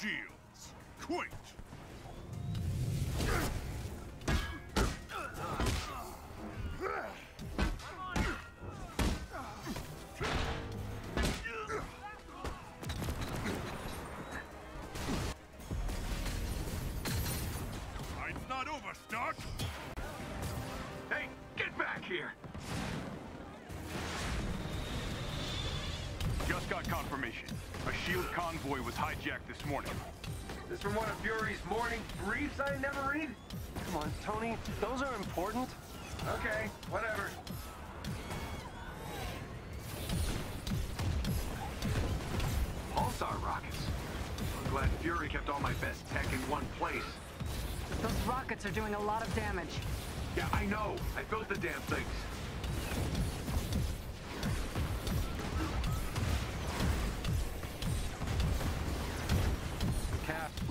shields. Quick! Got confirmation. A SHIELD convoy was hijacked this morning. This from one of Fury's morning briefs I never read? Come on, Tony. Those are important. Okay, whatever. Pulsar rockets. I'm glad Fury kept all my best tech in one place. Those rockets are doing a lot of damage. Yeah, I know. I built the damn things.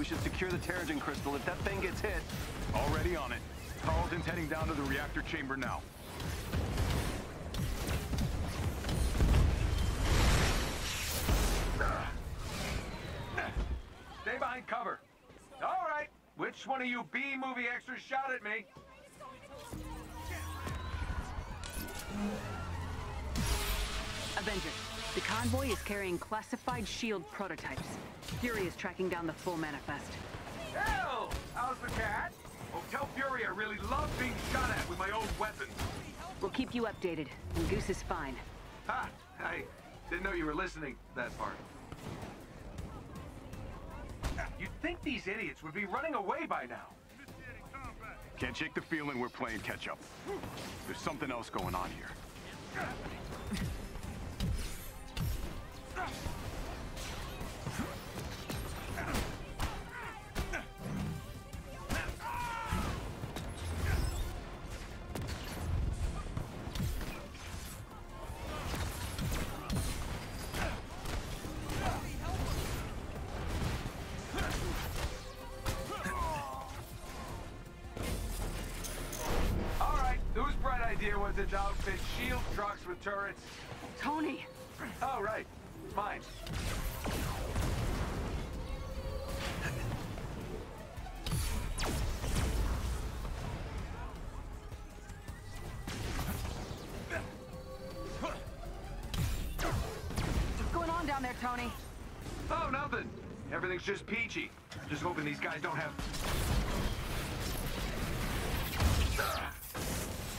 Should secure the Terrigen crystal. If that thing gets hit, Already on it. Carlton's heading down to the reactor chamber now. Stay behind cover. All right. Which one of you B-movie extras shot at me? Avenger, the convoy is carrying classified SHIELD prototypes. Fury is tracking down the full manifest. Hill! How's the cat? Oh, tell Fury I really love being shot at with my own weapons. We'll keep you updated, and Goose is fine. Ha! I didn't know you were listening to that part. You'd think these idiots would be running away by now. Can't shake the feeling we're playing catch up. There's something else going on here. Idea was it to outfit shield trucks with turrets? Tony! Oh, right. Mine. What's going on down there, Tony? Oh, nothing. Everything's just peachy. Just hoping these guys don't have...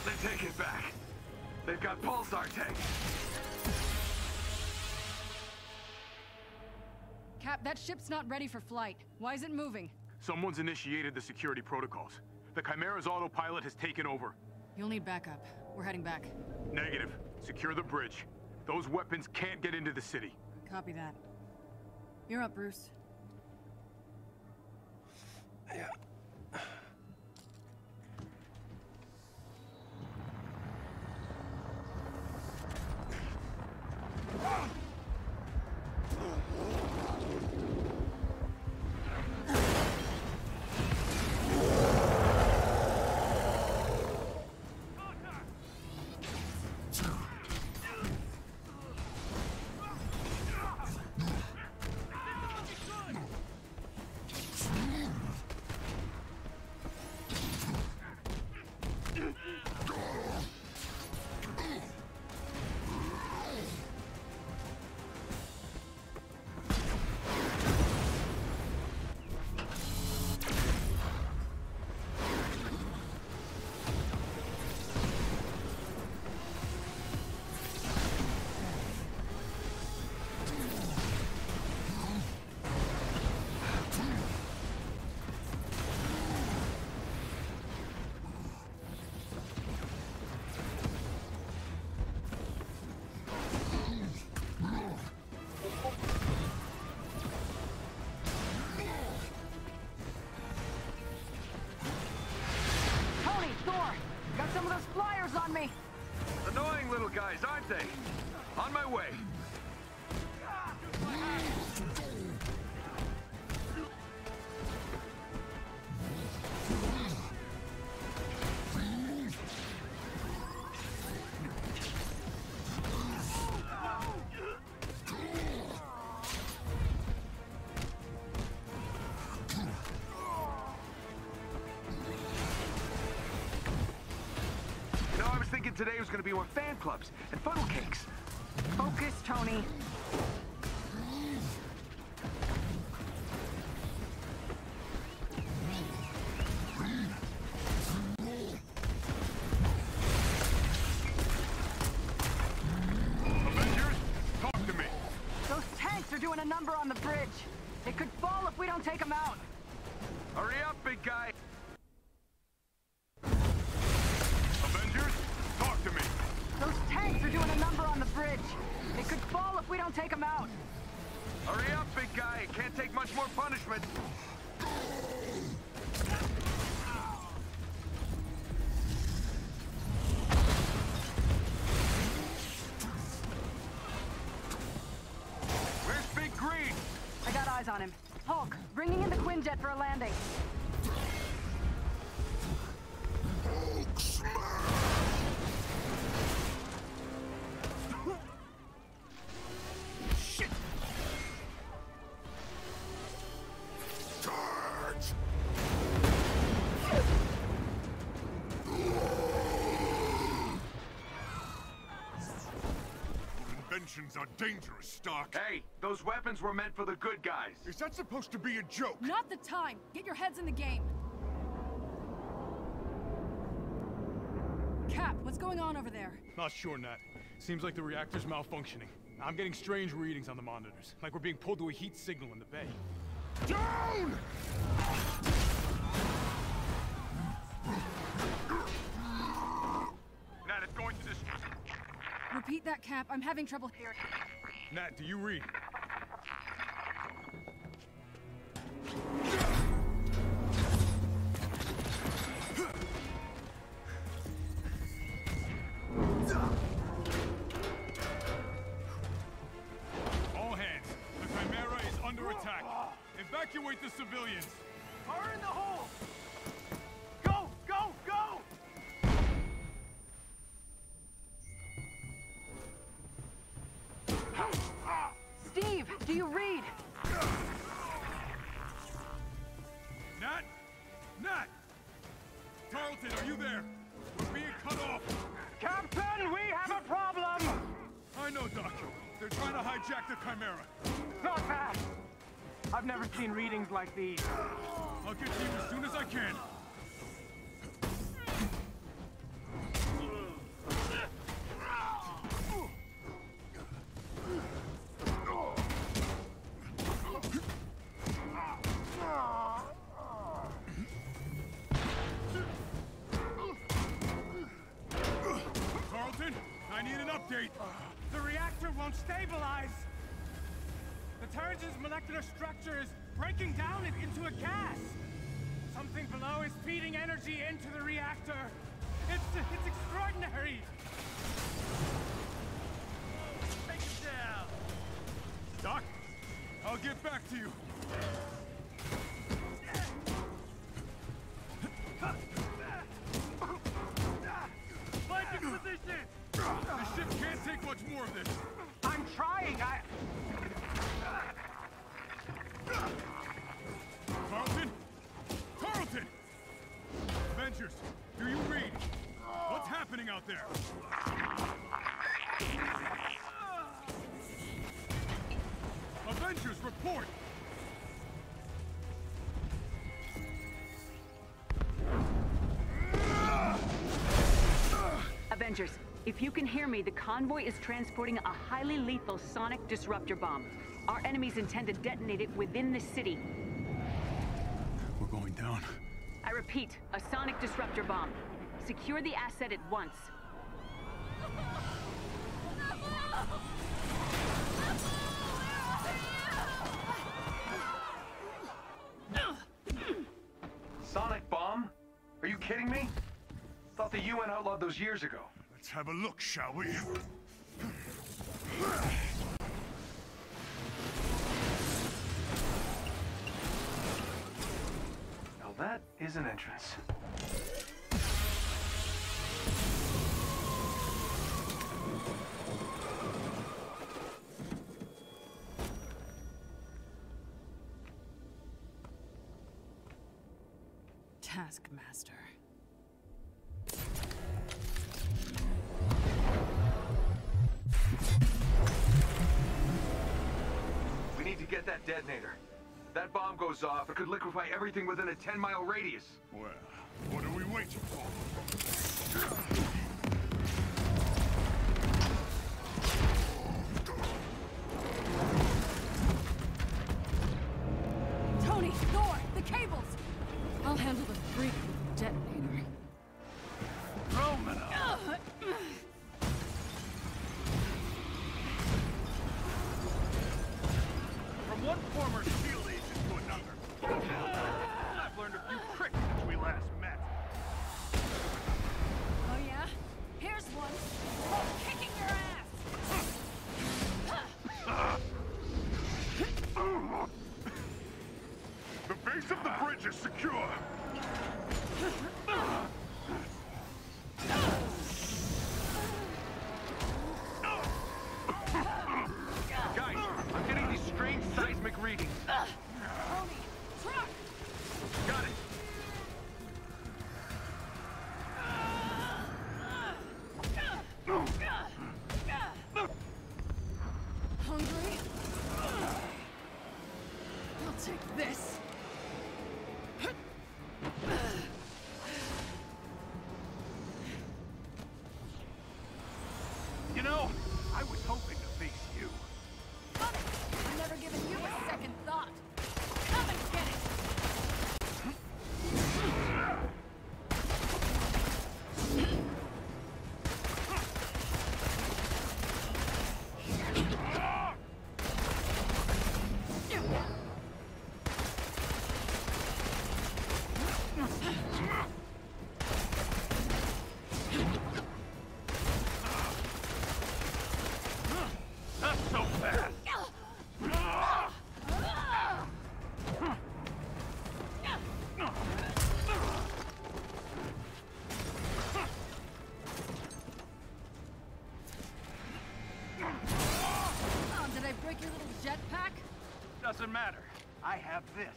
They take it back. They've got pulsar tanks. Ship's not ready for flight. Why is it moving? Someone's initiated the security protocols. The Chimera's autopilot has taken over. You'll need backup. We're heading back. Negative. Secure the bridge. Those weapons can't get into the city. Copy that. You're up, Bruce. Tony, Those flyers on me! Annoying little guys, aren't they? On my way. Today was gonna be more fan clubs and funnel cakes. Focus, Tony. Could fall if we don't take them out. Hurry up, big guy. Can't take much more punishment. Where's Big Green? I got eyes on him. Hulk, bringing in the Quinjet for a landing. Inventions are dangerous, Stark. Hey, those weapons were meant for the good guys. Is that supposed to be a joke? Not the time. Get your heads in the game. Cap, what's going on over there? Not sure, Nat. Seems like the reactor's malfunctioning. I'm getting strange readings on the monitors, like we're being pulled to a heat signal in the bay. Down! Repeat that, Cap. I'm having trouble hearing. Nat, do you read? All hands, the Chimera is under attack. Evacuate the civilians. Fire in the hole! They're trying to hijack the Chimera. Not fast! I've never seen readings like these. I'll get to you as soon as I can. The Terrigen's molecular structure is breaking down it into a gas! Something below is feeding energy into the reactor! It's, it's extraordinary! Take it down! Doc, I'll get back to you. Your position! The ship can't take much more of this. I'm trying! I... out there? Avengers, report! Avengers, if you can hear me, the convoy is transporting a highly lethal sonic disruptor bomb. Our enemies intend to detonate it within the city. We're going down. I repeat, a sonic disruptor bomb. Secure the asset at once. Sonic bomb? Are you kidding me? Thought the UN outlawed those years ago. Let's have a look, shall we? Now that is an entrance. Goes off, it could liquefy everything within a 10-mile radius. Well, what are we waiting for? Tony, Thor, the cables! I'll handle the freak with the detonator. Doesn't matter. I have this.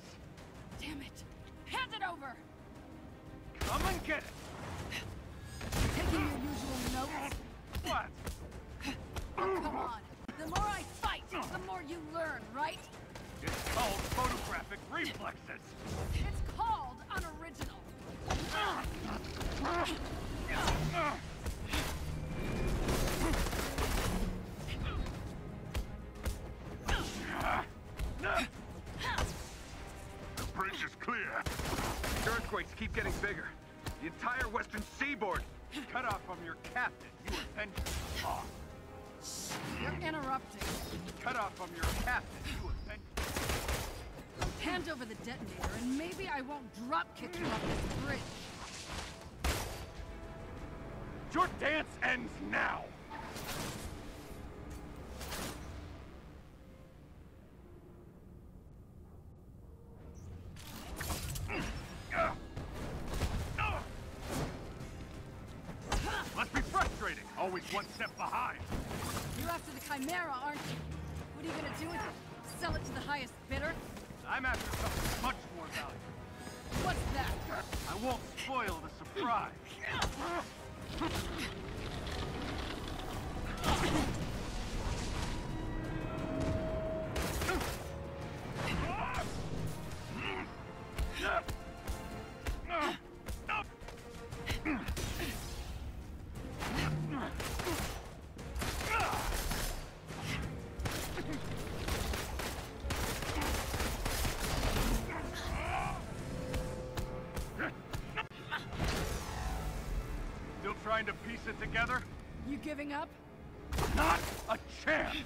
Damn it. Hand it over! Come and get it! Maybe drop kick you off this bridge. Your dance ends now! Must be frustrating, always one step behind. You're after the Chimera, aren't you? What are you gonna do with it? Sell it to the highest bidder? I'm after it together? You giving up? Not a chance!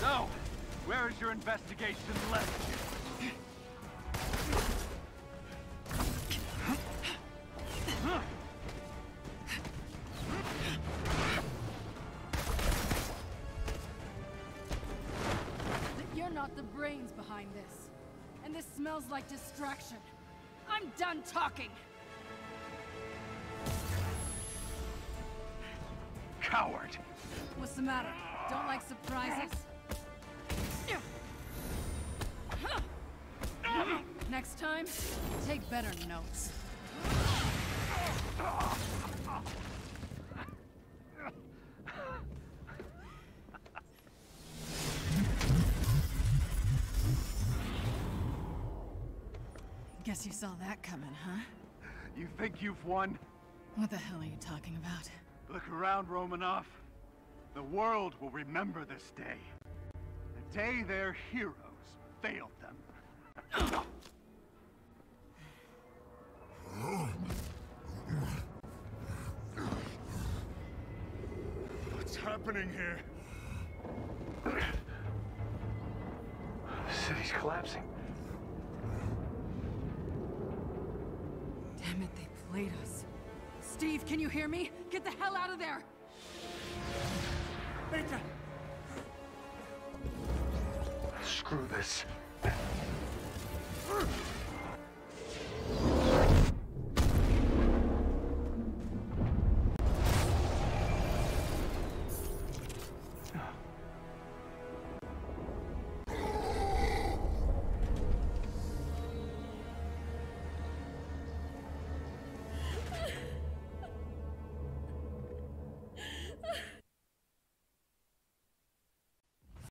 So, where is your investigation left you? You're not the brains behind this. And this smells like distraction. I'm done talking! What's the matter? Don't like surprises? Next time, take better notes. Guess you saw that coming, huh? You think you've won? What the hell are you talking about? Look around, Romanoff. The world will remember this day. The day their heroes failed them. What's happening here? The city's collapsing. Damn it, they played us. Steve, can you hear me? Get the hell out of there! Beta! Screw this.